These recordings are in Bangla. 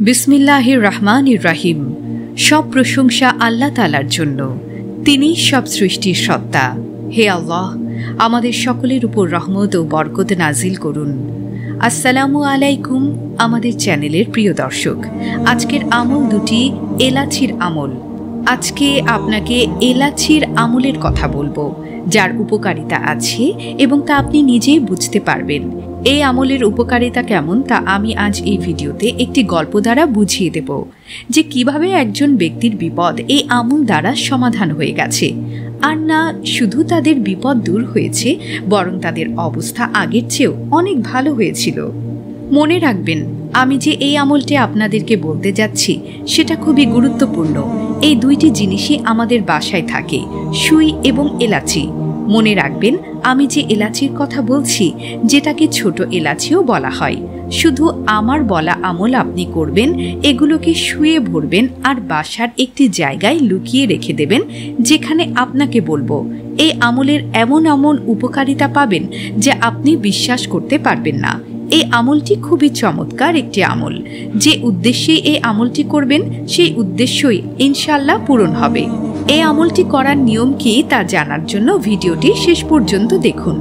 বিসমিল্লাহির রহমান রাহিম। সব প্রশংসা আল্লাহ তালার জন্য। তিনি সব সৃষ্টির সত্তা। হে আল্লাহ, আমাদের সকলের উপর রহমত ও বরকত নাজিল করুন। আসসালামু আলাইকুম আমাদের চ্যানেলের প্রিয় দর্শক। আজকের আমল দুটি এলাচির আমল। আজকে আপনাকে এলাচির আমলের কথা বলব, যার উপকারিতা আছে এবং তা আপনি নিজেই বুঝতে পারবেন। এই আমলের উপকারিতা কেমন তা আমি আজ এই ভিডিওতে একটি গল্প দ্বারা বুঝিয়ে দেব, যে কীভাবে একজন ব্যক্তির বিপদ এই আমল দ্বারা সমাধান হয়ে গেছে। আর না, শুধু তাদের বিপদ দূর হয়েছে, বরং তাদের অবস্থা আগের চেয়েও অনেক ভালো হয়েছিল। মনে রাখবেন, আমি যে এই আমলটি আপনাদেরকে বলতে যাচ্ছি, সেটা খুবই গুরুত্বপূর্ণ। এই দুইটি জিনিসই আমাদের বাসায় থাকে, সুই এবং এলাচি। মনে রাখবেন, আমি যে এলাচির কথা বলছি, যেটাকে ছোট এলাচিও বলা হয়। শুধু আমার বলা আমল আপনি করবেন, এগুলোকে শুয়ে ভরবেন আর বাসার একটি জায়গায় লুকিয়ে রেখে দেবেন, যেখানে আপনাকে বলব, এই আমলের এমন এমন উপকারিতা পাবেন যে আপনি বিশ্বাস করতে পারবেন না। এই আমলটি খুবই চমৎকার একটি আমল। যে উদ্দেশ্যে এই আমলটি করবেন, সেই উদ্দেশ্যই ইনশাল্লাহ পূরণ হবে। এই আমলটি করার নিয়ম কি তা জানার জন্য ভিডিওটি শেষ পর্যন্ত দেখুন।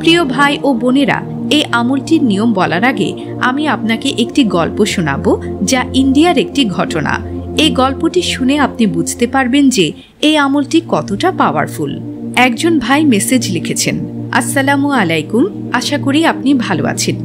প্রিয় ভাই ও বোনেরা, এই আমলটির নিয়ম বলার আগে আমি আপনাকে একটি গল্প শোনাবো যা ইন্ডিয়ার একটি ঘটনা। এই গল্পটি শুনে আপনি বুঝতে পারবেন যে এই আমলটি কতটা পাওয়ারফুল। একজন ভাই মেসেজ লিখেছেন, আসসালামু আলাইকুম, আশা করি আপনি ভালো আছেন।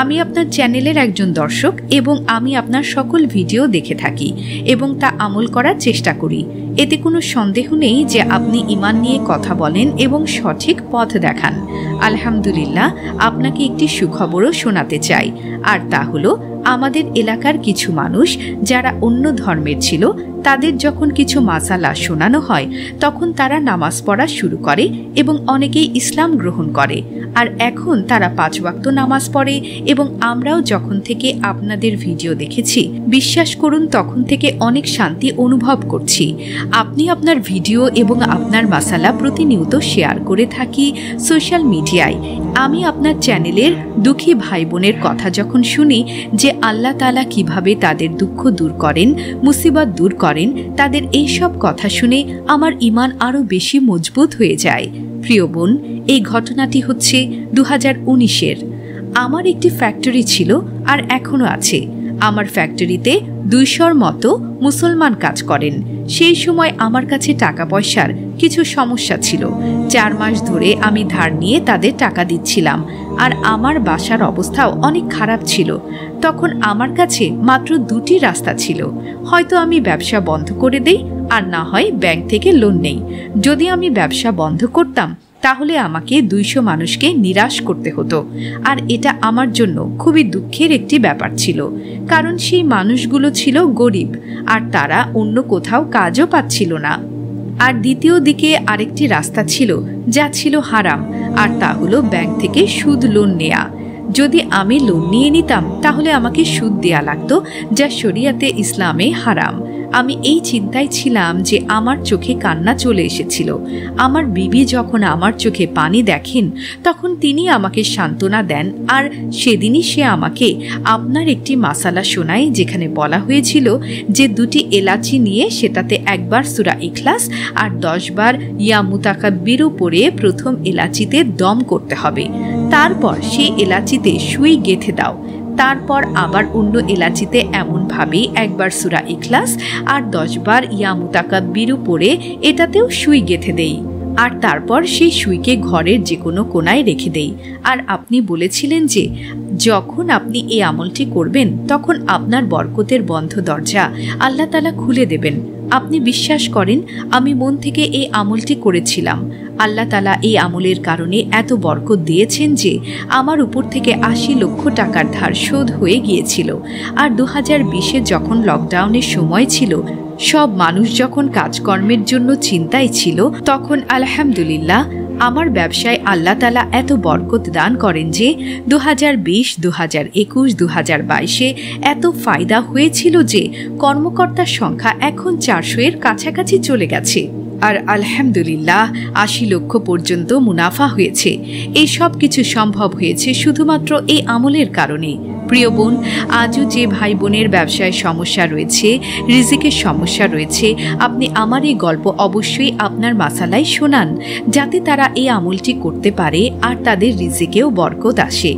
আমি আপনার চ্যানেলের একজন দর্শক এবং আমি আপনার সকল ভিডিও দেখে থাকি এবং তা আমল করার চেষ্টা করি। এতে কোনো সন্দেহ নেই যে আপনি ইমান নিয়ে কথা বলেন এবং সঠিক পথ দেখান। আলহামদুলিল্লাহ, আপনাকে একটি সুখবরও শোনাতে চাই। আর তা হলো আমাদের এলাকার কিছু মানুষ যারা অন্য ধর্মের ছিল, তাদের যখন কিছু মাসালা শোনানো হয়, তখন তারা নামাজ পড়া শুরু করে এবং অনেকেই ইসলাম গ্রহণ করে। আর এখন তারা পাঁচ ওয়াক্ত নামাজ পড়ে এবং আমরাও যখন থেকে আপনাদের ভিডিও দেখেছি, বিশ্বাস করুন তখন থেকে অনেক শান্তি অনুভব করছি। আপনি আপনার ভিডিও এবং আপনার মাসালা প্রতিনিয়ত শেয়ার করে থাকি সোশ্যাল মিডিয়ায়। আমি আপনার চ্যানেলের দুঃখী ভাই বোনের কথা যখন শুনি যে আল্লাহ তালা কীভাবে তাদের দুঃখ দূর করেন, মুসিবত দূর করেন, তাদের এই সব কথা শুনে আমার ইমান আরও বেশি মজবুত হয়ে যায়। প্রিয় বোন, এই ঘটনাটি হচ্ছে দু হাজার উনিশের। আমার একটি ফ্যাক্টরি ছিল আর এখনও আছে। আমার ফ্যাক্টরিতে দুইশোর মতো মুসলমান কাজ করেন। সেই সময় আমার কাছে টাকা পয়সার কিছু সমস্যা ছিল। চার মাস ধরে আমি ধার নিয়ে তাদের টাকা দিচ্ছিলাম আর আমার বাসার অবস্থাও অনেক খারাপ ছিল। তখন আমার কাছে মাত্র দুটি রাস্তা ছিল। হয়তো আমি ব্যবসা বন্ধ করে দেই আর না হয় ব্যাংক থেকে লোন নেই। যদি আমি ব্যবসা বন্ধ করতাম, তাহলে আমাকে দুইশো মানুষকে নিরাশ করতে হতো। আর এটা আমার জন্য খুবই দুঃখের একটি ব্যাপার ছিল। কারণ সেই মানুষগুলো ছিল গরিব আর তারা অন্য কোথাও কাজও পাচ্ছিল না। আর দ্বিতীয় দিকে আরেকটি রাস্তা ছিল, যা ছিল হারাম, আর তা হলো ব্যাংক থেকে সুদ লোন নেয়া। যদি আমি লোন নিয়ে নিতাম, তাহলে আমাকে সুদ দেয়া লাগতো, যা শরিয়াতে ইসলামে হারাম। আমি এই চিন্তায় ছিলাম যে আমার চোখে কান্না চলে এসেছিল। আমার বিবি যখন আমার চোখে পানি দেখেন, তখন তিনি আমাকে সান্ত্বনা দেন আর সেদিনই সে আমাকে আপনার একটি মাসালা শোনায় যেখানে বলা হয়েছিল যে দুটি এলাচি নিয়ে সেটাতে একবার সুরা ইখলাস আর দশবার ইয়া মুতাকাব্বির উপরে প্রথম এলাচিতে দম করতে হবে। তারপর সেই এলাচিতে সুই গেথে দাও। তারপর আবার অন্য এলাচিতে এমনভাবেই একবার সুরা ইখলাস আর দশবার ইয়ামুতাকাব্বিরু মুতাকাব্বির উপরে এটাতেও সুই গেঁথে দেই। আর তারপর সেই সুইকে ঘরের যে কোনো কোনায় রেখে দেই। আর আপনি বলেছিলেন যে, যখন আপনি এই আমলটি করবেন, তখন আপনার বরকতের বন্ধ দরজা আল্লাহ তালা খুলে দেবেন। আপনি বিশ্বাস করেন, আমি মন থেকে এই আমলটি করেছিলাম। আল্লাহ তালা এই আমলের কারণে এত বরকত দিয়েছেন যে, আমার উপর থেকে আশি লক্ষ টাকার ধার শোধ হয়ে গিয়েছিল। আর দু হাজার যখন লকডাউনের সময় ছিল সব মানুষ যখন কাজকর্মের জন্য চিন্তায় ছিল, তখন আলহামদুলিল্লাহ, আমার ব্যবসায় আল্লাহ তালা এত বরকত দান করেন যে দু হাজার বিশ দু হাজার একুশ দু হাজার বাইশে এত ফায়দা হয়েছিল যে কর্মকর্তার সংখ্যা এখন চারশো এর কাছাকাছি চলে গেছে। আর আলহামদুলিল্লাহ, আশি লক্ষ পর্যন্ত মুনাফা হয়েছে। এই সব কিছু সম্ভব হয়েছে শুধুমাত্র এই আমলের কারণে। প্রিয় বোন, আজও যে ভাই বোনের ব্যবসায় সমস্যা রয়েছে, রিজিকের সমস্যা রয়েছে, আপনি আমার এই গল্প অবশ্যই আপনার মাসালায় শোনান, যাতে তারা এই আমলটি করতে পারে আর তাদের রিজিকেও বরকত আসে।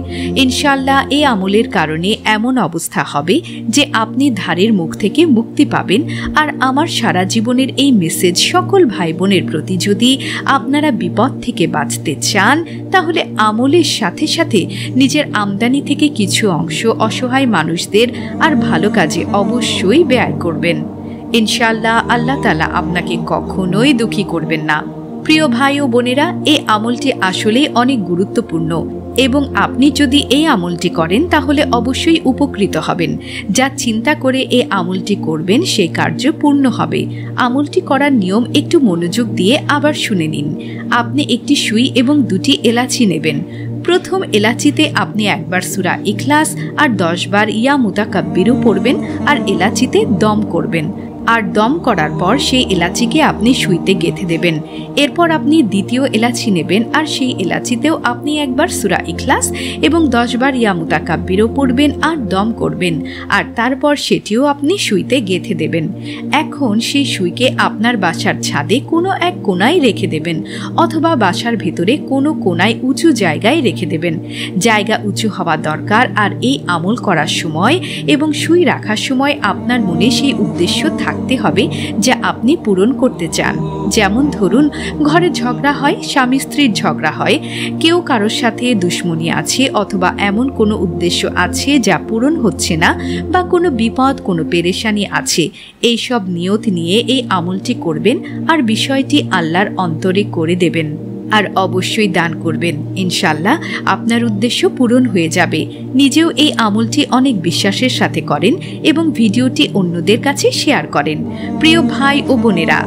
ইনশাল্লাহ এই আমলের কারণে এমন অবস্থা হবে যে আপনি ধারের মুখ থেকে মুক্তি পাবেন আর আমার সারা জীবনের এই মেসেজ সকল ভাই বোনের প্রতি যদি আপনারা বিপদ থেকে বাঁচতে চান, তাহলে আমলের সাথে সাথে নিজের আমদানি থেকে কিছু অংশ অসহায় মানুষদের আর ভালো কাজে অবশ্যই ব্যয় করবেন। ইনশাল্লাহ আল্লাহ তালা আপনাকে কখনোই দুঃখী করবেন না। প্রিয় ভাই ও বোনেরা, এই আমলটি আসলেই অনেক গুরুত্বপূর্ণ এবং আপনি যদি এই আমলটি করেন, তাহলে অবশ্যই উপকৃত হবেন। যা চিন্তা করে এই আমলটি করবেন, সেই কার্য পূর্ণ হবে। আমলটি করার নিয়ম একটু মনোযোগ দিয়ে আবার শুনে নিন। আপনি একটি সুই এবং দুটি এলাচি নেবেন। প্রথম এলাচিতে আপনি একবার সুরা ইখলাস আর দশবার ইয়া মুতাকাব্বিরও পড়বেন আর এলাচিতে দম করবেন। আর দম করার পর সেই এলাচিকে আপনি সুইতে গেঁথে দেবেন। এরপর আপনি দ্বিতীয় এলাচি নেবেন আর সেই এলাচিতেও আপনি একবার সুরা ইখলাস এবং দশবার ইয়া মুতাকাব্বিরও পড়বেন আর দম করবেন আর তারপর সেটিও আপনি সুইতে গেঁথে দেবেন। এখন সেই সুইকে আপনার বাসার ছাদে কোনো এক কোনায় রেখে দেবেন অথবা বাসার ভেতরে কোনো কোনায় উঁচু জায়গায় রেখে দেবেন। জায়গা উঁচু হওয়া দরকার আর এই আমল করার সময় এবং সুই রাখার সময় আপনার মনে সেই উদ্দেশ্য থাকতে হবে যা আপনি পূরণ করতে চান। যেমন ধরুন, ঘরে ঝগড়া হয়, স্বামী স্ত্রীর ঝগড়া হয়, কেউ কারোর সাথে দুশ্মনী আছে অথবা এমন কোনো উদ্দেশ্য আছে যা পূরণ হচ্ছে না বা কোনো বিপদ, কোনো পেরেশানি আছে, এইসব নিয়ত নিয়ে এই আমলটি করবেন আর বিষয়টি আল্লাহর অন্তরে করে দেবেন। আর অবশ্যই দান করবেন। ইনশাল্লাহ আপনার উদ্দেশ্য পূরণ হয়ে যাবে। নিজেও এই আমলটি অনেক বিশ্বাসের সাথে করেন এবং ভিডিওটি অন্যদের কাছে শেয়ার করেন। প্রিয় ভাই ও বোনেরা,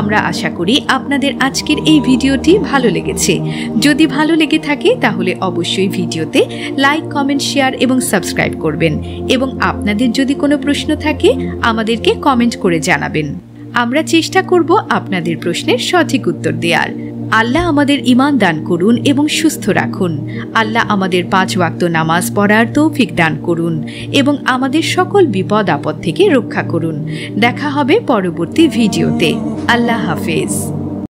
আমরা আশা করি আপনাদের আজকের এই ভিডিওটি ভালো লেগেছে। যদি ভালো লেগে থাকে তাহলে অবশ্যই ভিডিওতে লাইক, কমেন্ট, শেয়ার এবং সাবস্ক্রাইব করবেন এবং আপনাদের যদি কোনো প্রশ্ন থাকে আমাদেরকে কমেন্ট করে জানাবেন। আমরা চেষ্টা করব আপনাদের প্রশ্নের সঠিক উত্তর দেওয়ার আল্লাহ আমাদের ইমান দান করুন এবং সুস্থ রাখুন। আল্লাহ আমাদের পাঁচ ওয়াক্ত নামাজ পড়ার তৌফিক দান করুন এবং আমাদের সকল বিপদ আপদ থেকে রক্ষা করুন। দেখা হবে পরবর্তী ভিডিওতে। আল্লাহ হাফেজ।